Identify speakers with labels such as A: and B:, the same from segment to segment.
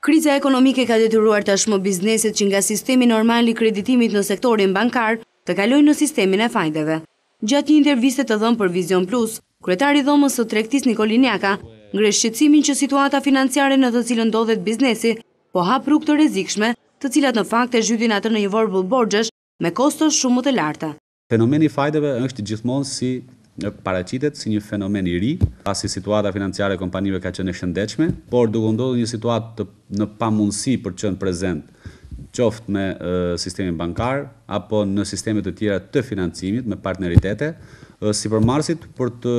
A: Kriza ekonomike ka detyruar tashmë bizneset që nga sistemi normal i kreditimit në sektorin bankar të kalojnë në sistemin e fajdeve. Gjatë një interviste të dhënë për Vizion Plus, kryetari i Dhomës së Tregtisë Nikolin Jaka ngre shqetësimin që situata financiare në të cilën ndodhet biznesi po hap rrugë të rrezikshme, të cilat në fakt e zhytin atë në një vorbull borxhesh me kosto shumë më të larta.
B: Fenomeni i fajdeve është gjithmonë si paraqitet si një fenomen i ri, pasi situata financiare e kompanive ka qenë e shëndetshme, por duke u ndodhur një situatë në pamundësi për të qenë prezent qoftë me sistemin bankar apo në sisteme të tjera të financimit me partneritete, sipërmarrësit për të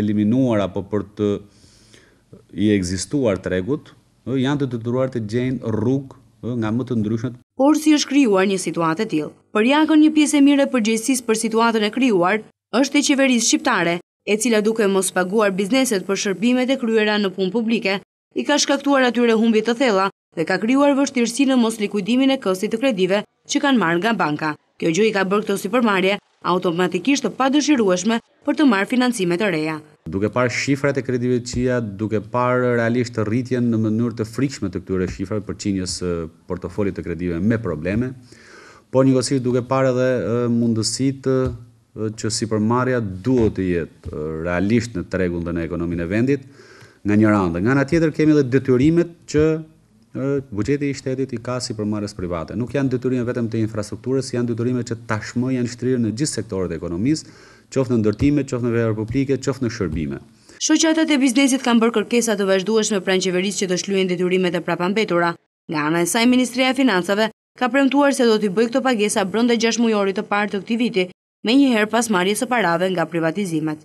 B: eliminuar apo për t'i rezistuar tregut, ë janë të detyruar të gjejnë rrugë ë nga më të ndryshmet.
A: Por si është krijuar një situatë e tillë? Për Jakën një pjesë e mirë e përgjegjësisë për situatën e krijuar është e qeverisë shqiptare, e cila duke mos paguar bizneset për shërbimet e kryera në punë publike, i ka shkaktuar atyre humbje të thella dhe ka krijuar vështirësi në moslikuidimin e këstit të kredive që kanë marrë nga banka. Kjo gjë i ka bërë këto sipërmarrje automatikisht të padëshirueshme për të marrë financime të reja.
B: Duke parë shifrat e kredive të këqija, duke parë realisht rritjen në mënyrë të frikshme të këtyre shifrave të përqindjes së portofolit të kredive me probleme, por njëkohësisht duke parë edhe mundësitë që sipërmarrja duhet të jetë realisht në tregun dhe në ekonominë e vendit, nga njëra anë, dhe nga ana tjetër kemi edhe detyrimet që Buxheti i shtetit i ka sipërmarrjes private. Nuk janë detyrime vetëm të infrastrukturës, janë detyrime që tashmë janë shtrirë në gjithë sektorët e ekonomisë, qoftë në ndërtime, qoftë në vepra publike, qoftë në shërbime.
A: Shoqatat e biznesit kanë bërë kërkesa të vazhdueshme pranë qeverisë që të shlyejnë detyrimet e prapambetura. Nga ana e saj, Ministria e Financave ka premtuar se do t'i bëjë këto pagesa brenda gjashtëmujorit të parë të këtij viti, menjëherë pas marrjes së parave nga privatizimet.